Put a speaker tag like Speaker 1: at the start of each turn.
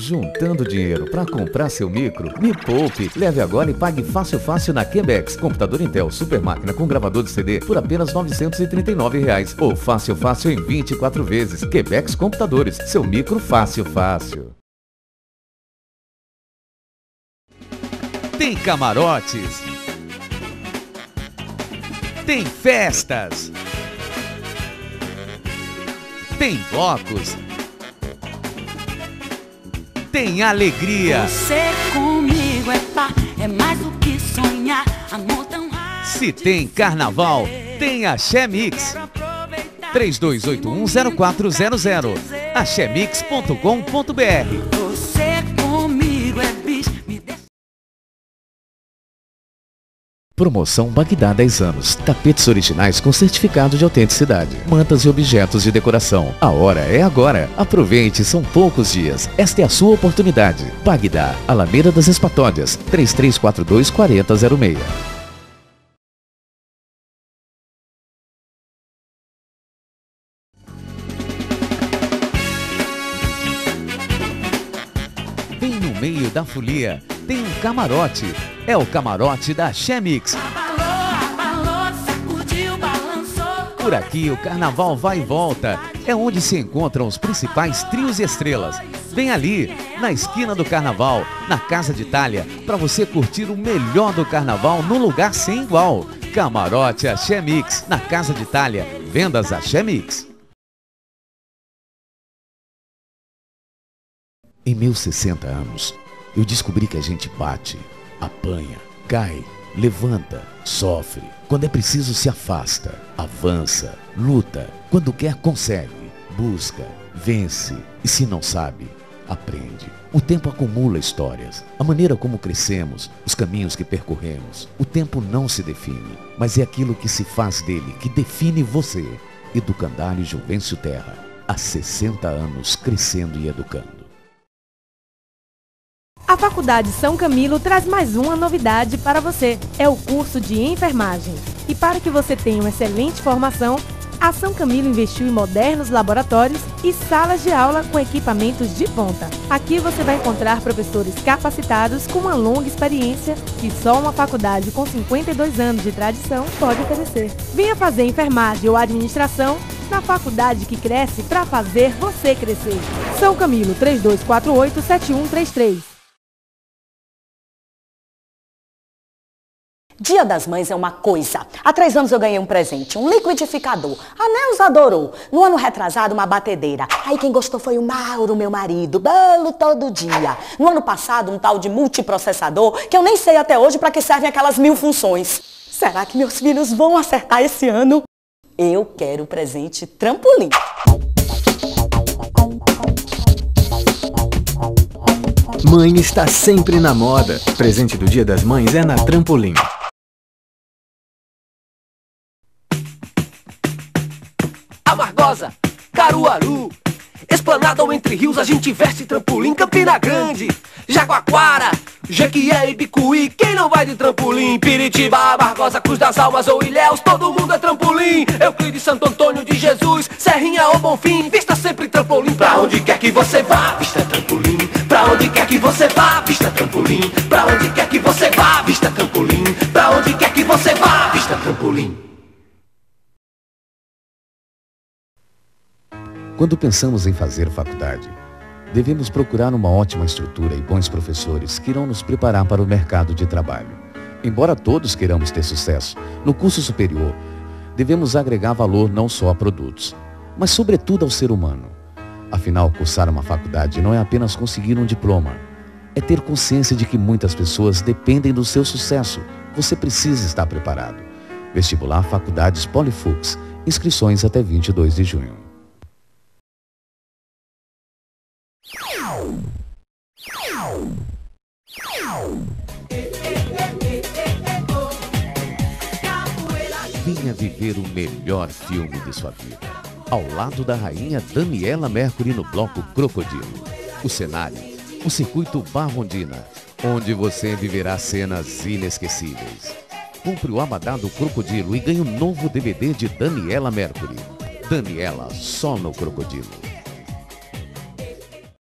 Speaker 1: Juntando dinheiro para comprar seu micro? Me poupe! Leve agora e pague fácil fácil na Quebex. Computador Intel Super Máquina com gravador de CD por apenas 939 reais. Ou fácil fácil em 24 vezes. Quebex Computadores. Seu micro fácil fácil.
Speaker 2: Tem camarotes. Tem festas. Tem blocos tem alegria.
Speaker 3: Você comigo é pá, é mais do que sonhar. Amor tão raro
Speaker 2: Se tem carnaval, tem Axé Mix. 32810400 axemix.com.br
Speaker 1: Promoção Bagdá 10 anos. Tapetes originais com certificado de autenticidade. Mantas e objetos de decoração. A hora é agora. Aproveite, são poucos dias. Esta é a sua oportunidade. Bagdá, Alameda das Espatódias, 3342 4006.
Speaker 2: Bem no meio da folia, tem um camarote. É o camarote da
Speaker 3: balançou.
Speaker 2: Por aqui o carnaval vai e volta. É onde se encontram os principais trios e estrelas. Vem ali, na esquina do carnaval, na Casa de Itália, para você curtir o melhor do carnaval num lugar sem igual. Camarote Axé Mix, na Casa de Itália. Vendas Axé Mix.
Speaker 1: Em meus 60 anos, eu descobri que a gente bate, apanha, cai, levanta, sofre. Quando é preciso, se afasta, avança, luta. Quando quer, consegue, busca, vence. E se não sabe, aprende. O tempo acumula histórias. A maneira como crescemos, os caminhos que percorremos. O tempo não se define, mas é aquilo que se faz dele que define você. Educandário Juvencio Terra. Há 60 anos crescendo e educando.
Speaker 4: A Faculdade São Camilo traz mais uma novidade para você. É o curso de enfermagem. E para que você tenha uma excelente formação, a São Camilo investiu em modernos laboratórios e salas de aula com equipamentos de ponta. Aqui você vai encontrar professores capacitados com uma longa experiência que só uma faculdade com 52 anos de tradição pode oferecer. Venha fazer enfermagem ou administração na faculdade que cresce para fazer você crescer. São Camilo 3248 7133.
Speaker 5: Dia das Mães é uma coisa. Há três anos eu ganhei um presente, um liquidificador. A Neuza adorou. No ano retrasado, uma batedeira. Aí quem gostou foi o Mauro, meu marido. Belo todo dia. No ano passado, um tal de multiprocessador, que eu nem sei até hoje para que servem aquelas mil funções. Será que meus filhos vão acertar esse ano? Eu quero presente trampolim.
Speaker 6: Mãe está sempre na moda. Presente do Dia das Mães é na Trampolim.
Speaker 7: Amargosa, Caruaru, Esplanada ou Entre Rios, a gente veste trampolim. Campina Grande, Jaguaquara, Jequié e Bicuí, quem não vai de trampolim? Piritiba, Amargosa, Cruz das Almas ou Ilhéus, todo mundo é trampolim. Euclides, Santo Antônio de Jesus, Serrinha ou Bonfim, vista sempre trampolim. Pra onde quer que você vá, vista trampolim. Pra onde quer que você vá, vista trampolim. Pra onde quer que você vá, vista trampolim. Pra onde quer que você vá, vista trampolim
Speaker 1: Quando pensamos em fazer faculdade, devemos procurar uma ótima estrutura e bons professores que irão nos preparar para o mercado de trabalho. Embora todos queiramos ter sucesso, no curso superior, devemos agregar valor não só a produtos, mas sobretudo ao ser humano. Afinal, cursar uma faculdade não é apenas conseguir um diploma, é ter consciência de que muitas pessoas dependem do seu sucesso. Você precisa estar preparado. Vestibular Faculdades Polifux. Inscrições até 22 de junho. Viver o melhor filme de sua vida. Ao lado da rainha Daniela Mercury no bloco Crocodilo. O cenário, o circuito Barrondina, onde você viverá cenas inesquecíveis. Compre o Abadá do Crocodilo e ganhe um novo DVD de Daniela Mercury. Daniela, só no Crocodilo.